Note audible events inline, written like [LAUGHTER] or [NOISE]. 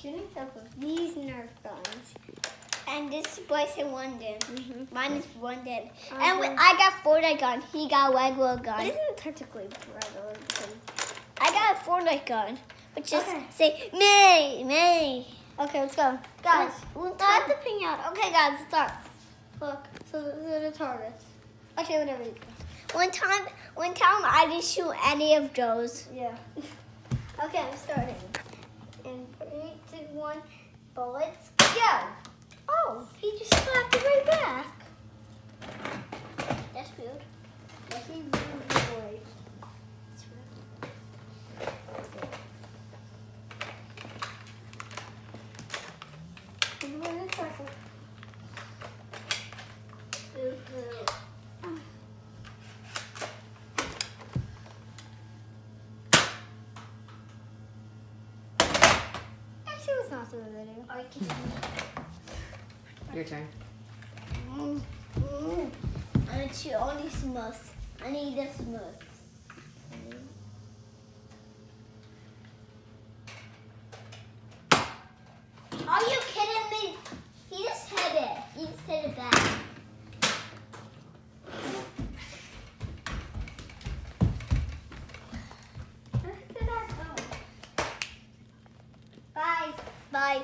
shooting stuff with these Nerf guns. And this is Bryce and London. Mm-hmm. Mine is London. Uh-huh. And we, I got Fortnite gun. He got regular It gun. isn't technically regular because I got a Fortnite gun, which is Okay. say May May. Okay, let's go. Guys, we'll I have to ping out. Okay, guys, start. Look, so these are the targets. Okay, whatever. you One time, one time I didn't shoot any of those. Yeah. [LAUGHS] okay, I'm starting. Your turn. Mm, mm. I need to only smooth. I need this smooth. Are you kidding me? He just hit it. He just hit it back. Bye. Bye.